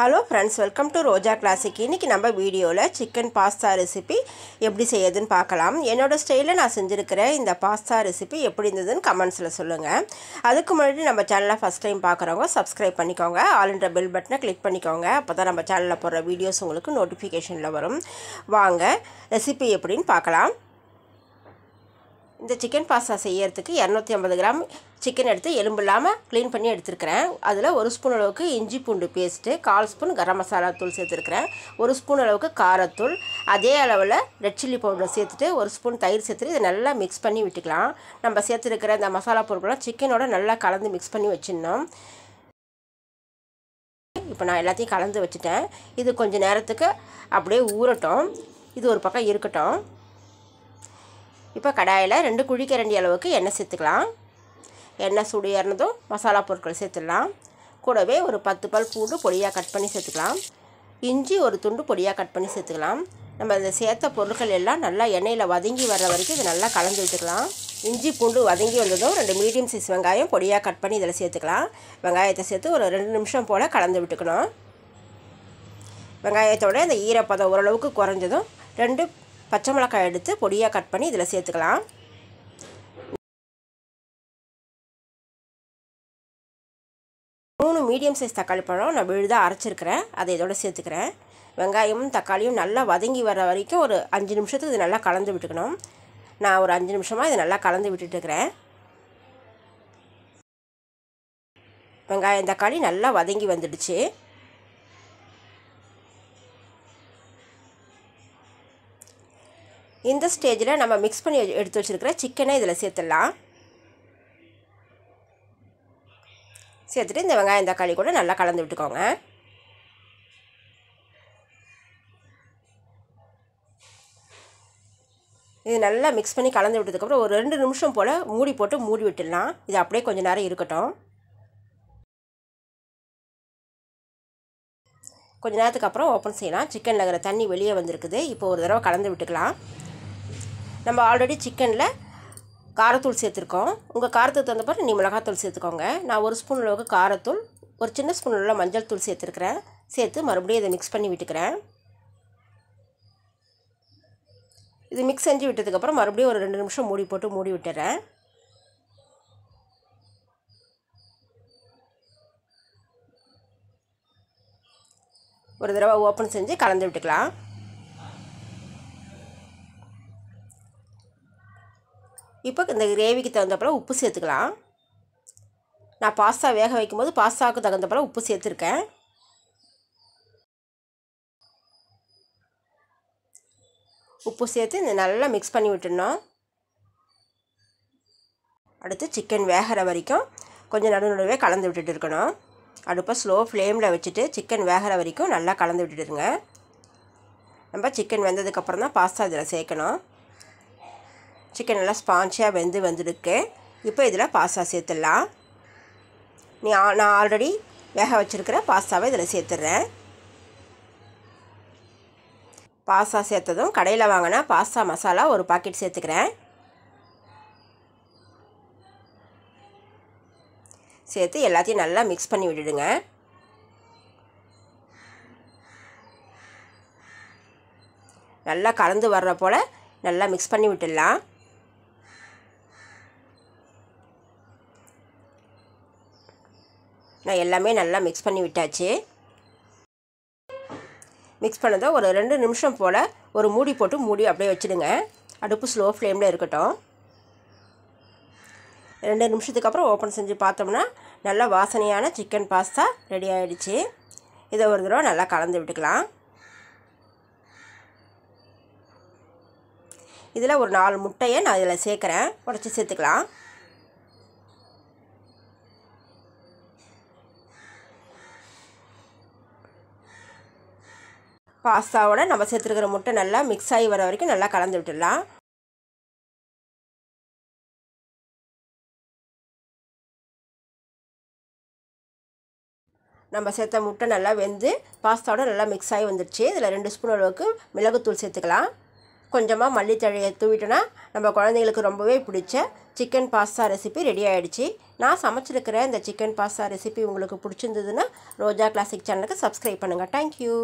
Hello friends welcome to Roja classic இன்றைக்கி நம்ம வீடியோவில் சிக்கன் பாஸ்தா ரெசிபி எப்படி செய்யுதுன்னு பார்க்கலாம். என்னோடய ஸ்டைலில் நான் செஞ்சுருக்கிற இந்த பாஸ்தா ரெசிபி எப்படி இருந்ததுன்னு கமெண்ட்ஸில் சொல்லுங்கள் அதுக்கு முன்னாடி நம்ம சேனலை ஃபஸ்ட் டைம் பார்க்குறவங்க சப்ஸ்கிரைப் பண்ணிக்கோங்க. ஆல்ன்ற பெல் பட்டனை கிளிக் பண்ணிக்கோங்க. அப்போ தான் நம்ம சேனலில் போடுற வீடியோஸ் உங்களுக்கு நோட்டிஃபிகேஷனில் வரும். வாங்க ரெசிபி எப்படின்னு பார்க்கலாம். இந்த சிக்கன் பாஸ்தா செய்யறதுக்கு இரநூத்தி ஐம்பது கிராம் சிக்கன் எடுத்து எலும்பு இல்லாமல் க்ளீன் பண்ணி எடுத்துருக்கிறேன். அதில் ஒரு ஸ்பூன் அளவுக்கு இஞ்சி பூண்டு பேஸ்ட்டு கால் ஸ்பூன் கரம் மசாலா தூள் சேர்த்துருக்கிறேன். ஒரு ஸ்பூன் அளவுக்கு காரத்தூள் அதே அளவில் ரெட் சில்லி பவுடர் சேர்த்துட்டு ஒரு ஸ்பூன் தயிர் சேர்த்துட்டு இதை நல்லா மிக்ஸ் பண்ணி விட்டுக்கலாம். நம்ம சேர்த்துருக்கிற இந்த மசாலா பொருட்கள்லாம் சிக்கனோட நல்லா கலந்து மிக்ஸ் பண்ணி வச்சிடணும். இப்போ நான் எல்லாத்தையும் கலந்து வச்சுட்டேன். இது கொஞ்சம் நேரத்துக்கு அப்படியே ஊறட்டும். இது ஒரு பக்கம் இருக்கட்டும். இப்போ கடாயில் ரெண்டு குழிக்கரண்டி அளவுக்கு எண்ணெய் சேர்த்துக்கலாம். எண்ணெய் சூடு ஏறினதும் மசாலா பொருட்கள் சேர்த்துடலாம். கூடவே ஒரு பத்து பல் பூண்டு பொடியாக கட் பண்ணி சேர்த்துக்கலாம். இஞ்சி ஒரு துண்டு பொடியாக கட் பண்ணி சேர்த்துக்கலாம். நம்ம இந்த சேர்த்த பொருட்கள் எல்லாம் நல்லா எண்ணெயில் வதங்கி வர்ற வரைக்கும் இதை நல்லா கலந்து விட்டுக்கலாம் இஞ்சி பூண்டு வதங்கி வந்ததும் ரெண்டு மீடியம் சைஸ் வெங்காயம் பொடியாக கட் பண்ணி இதில் சேர்த்துக்கலாம். வெங்காயத்தை சேர்த்து ஒரு ரெண்டு நிமிஷம் போல் கலந்து விட்டுக்கணும். வெங்காயத்தோட இந்த ஈரப்பதம் ஓரளவுக்கு குறைஞ்சதும் ரெண்டு பச்சை மிளகாய் எடுத்து பொடியாக கட் பண்ணி இதில் சேர்த்துக்கலாம். மூணு மீடியம் சைஸ் தக்காளி பழம் நான் விழுதாக அரைச்சிருக்கிறேன். அதை இதோட சேர்த்துக்கிறேன். வெங்காயமும் தக்காளியும் நல்லா வதங்கி வர வரைக்கும் ஒரு அஞ்சு நிமிஷத்துக்கு இது நல்லா கலந்து விட்டுக்கணும். நான் ஒரு அஞ்சு நிமிஷமாக இதை நல்லா கலந்து விட்டுட்டுருக்கிறேன். வெங்காயம் தக்காளி நல்லா வதங்கி வந்துடுச்சு. இந்த ஸ்டேஜில் நம்ம மிக்ஸ் பண்ணி எடுத்து வச்சுருக்கிற சிக்கனை இதில் சேர்த்துடலாம். சேர்த்துட்டு இந்த வெங்காயம் தக்காளி கூட நல்லா கலந்து விட்டுக்கோங்க. இது நல்லா மிக்ஸ் பண்ணி கலந்து விட்டதுக்கப்புறம் ஒரு ரெண்டு நிமிஷம் போல் மூடி போட்டு மூடி விட்டுடலாம். இது அப்படியே கொஞ்சம் நேரம் இருக்கட்டும். கொஞ்ச நேரத்துக்கு அப்புறம் ஓப்பன் செய்யலாம். சிக்கனில் இருக்கிற தண்ணி வெளியே வந்திருக்குது. இப்போ ஒரு தடவை கலந்து விட்டுக்கலாம். நம்ம ஆல்ரெடி சிக்கனில் காரத்தூள் சேர்த்துருக்கோம். உங்கள் காரத்துக்கு தகுந்த மாதிரி நீ மிளகாத்தூள் சேர்த்துக்கோங்க. நான் ஒரு ஸ்பூன் அளவுக்கு காரத்தூள் ஒரு சின்ன ஸ்பூன் உள்ள மஞ்சள் தூள் சேர்த்துருக்குறேன். சேர்த்து மறுபடியும் இதை மிக்ஸ் பண்ணி விட்டுக்கிறேன். இது மிக்ஸ் செஞ்சு விட்டதுக்கப்புறம் மறுபடியும் ஒரு ரெண்டு நிமிஷம் மூடி போட்டு மூடி விட்டுறேன். ஒரு தடவை ஓப்பன் செஞ்சு கலந்து விட்டுக்கலாம். இப்போ இந்த கிரேவிக்கு தகுந்தப்பல உப்பு சேர்த்துக்கலாம். நான் பாஸ்தா வேக வைக்கும்போது பாஸ்தாவுக்கு தகுந்தப்பல உப்பு சேர்த்துருக்கேன். உப்பு சேர்த்து இந்த நல்லா மிக்ஸ் பண்ணி விட்டுடணும். அடுத்து சிக்கன் வேகிற வரைக்கும் கொஞ்சம் நடு நடுவே கலந்து விட்டுட்டு இருக்கணும். அடுப்பை ஸ்லோ ஃப்ளேமில் வச்சுட்டு சிக்கன் வேகிற வரைக்கும் நல்லா கலந்து விட்டுட்டுருங்க நம்ம சிக்கன் வெந்ததுக்கப்புறம் தான் பாஸ்தா இதில் சேர்க்கணும். சிக்கன் நல்லா ஸ்பான்ச்சியாக வெந்து வந்துருக்கு. இப்போ இதில் பாஸ்தா சேர்த்துடலாம். நீ நான் ஆல்ரெடி வேக வச்சுருக்கிற பாஸ்தாவை இதில் சேர்த்துட்றேன் பாஸ்தா சேர்த்ததும் கடையில் வாங்கினா பாஸ்தா மசாலா ஒரு பாக்கெட் சேர்த்துக்கிறேன். சேர்த்து எல்லாத்தையும் நல்லா மிக்ஸ் பண்ணி விட்டுடுங்க. நல்லா கலந்து வர்ற போல் நல்லா மிக்ஸ் பண்ணி விட்டுடலாம். நான் எல்லாமே நல்லா மிக்ஸ் பண்ணி விட்டாச்சு. மிக்ஸ் பண்ணதை ஒரு ரெண்டு நிமிஷம் போல் ஒரு மூடி போட்டு மூடி அப்படியே வச்சுடுங்க. அடுப்பு ஸ்லோ ஃப்ளேமில் இருக்கட்டும். ரெண்டு நிமிஷத்துக்கு அப்புறம் ஓப்பன் செஞ்சு பார்த்தோம்னா நல்லா வாசனையான சிக்கன் பாஸ்தா ரெடி ஆகிடுச்சு இதை ஒரு தடவை நல்லா கலந்து விட்டுக்கலாம். இதில் ஒரு நாலு முட்டையை நான் இதில் சேர்க்குறேன். உடச்சி சேர்த்துக்கலாம். பாஸ்தாவோட நம்ம சேர்த்துருக்கிற முட்டை நல்லா மிக்ஸ் ஆகி வர வரைக்கும் நல்லா கலந்து விட்டுடலாம். நம்ம சேர்த்த முட்டை நல்லா வெந்து பாஸ்தாவோட நல்லா மிக்ஸ் ஆகி வந்துடுச்சு. இதில் ரெண்டு ஸ்பூன் அளவுக்கு மிளகுத்தூள் சேர்த்துக்கலாம். கொஞ்சமாக மல்லித்தழையை தூவிட்டோன்னா நம்ம குழந்தைங்களுக்கு ரொம்பவே பிடிச்ச சிக்கன் பாஸ்தா ரெசிபி ரெடி ஆகிடுச்சு நான் சமைச்சிருக்கிற இந்த சிக்கன் பாஸ்தா ரெசிபி உங்களுக்கு பிடிச்சிருந்ததுன்னா ரோஜா கிளாசிக் சேனலுக்கு சப்ஸ்கிரைப் பண்ணுங்கள் தேங்க்யூ